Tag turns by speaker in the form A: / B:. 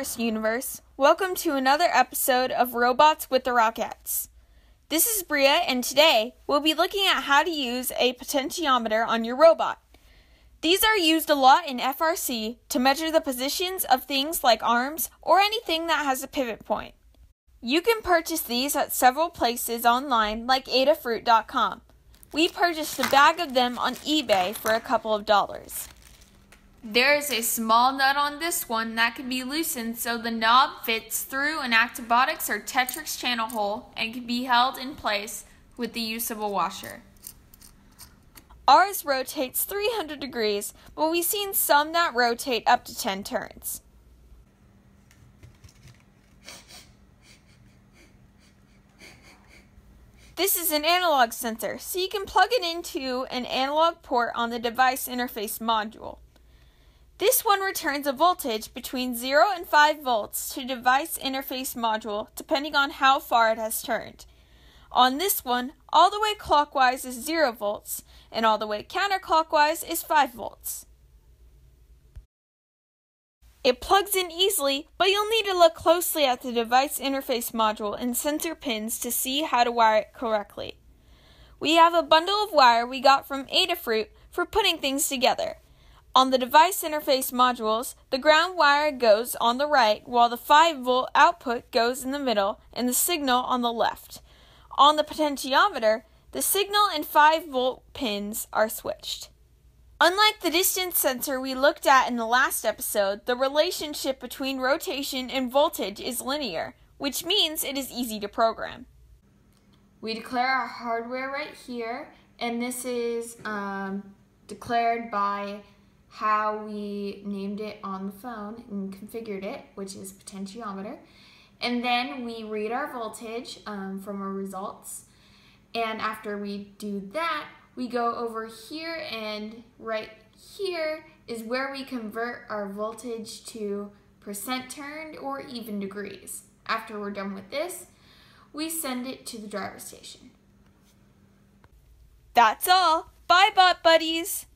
A: Cyberse universe. Welcome to another episode of Robots with the Rockettes. This is Bria, and today we'll be looking at how to use a potentiometer on your robot. These are used a lot in FRC to measure the positions of things like arms or anything that has a pivot point. You can purchase these at several places online like adafruit.com. We purchased a bag of them on eBay for a couple of dollars. There is a small nut on this one that can be loosened so the knob fits through an Actobotics or Tetrix channel hole and can be held in place with the use of a washer. Ours rotates 300 degrees, but we've seen some that rotate up to 10 turns. This is an analog sensor, so you can plug it into an analog port on the device interface module. This one returns a voltage between 0 and 5 volts to device interface module depending on how far it has turned. On this one, all the way clockwise is 0 volts, and all the way counterclockwise is 5 volts. It plugs in easily, but you'll need to look closely at the device interface module and sensor pins to see how to wire it correctly. We have a bundle of wire we got from Adafruit for putting things together. On the device interface modules, the ground wire goes on the right while the 5 volt output goes in the middle and the signal on the left. On the potentiometer, the signal and 5 volt pins are switched. Unlike the distance sensor we looked at in the last episode, the relationship between rotation and voltage is linear, which means it is easy to program. We declare our hardware right here, and this is um, declared by how we named it on the phone and configured it, which is potentiometer. And then we read our voltage um, from our results. And after we do that, we go over here and right here is where we convert our voltage to percent turned or even degrees. After we're done with this, we send it to the driver station. That's all. Bye, bot buddies.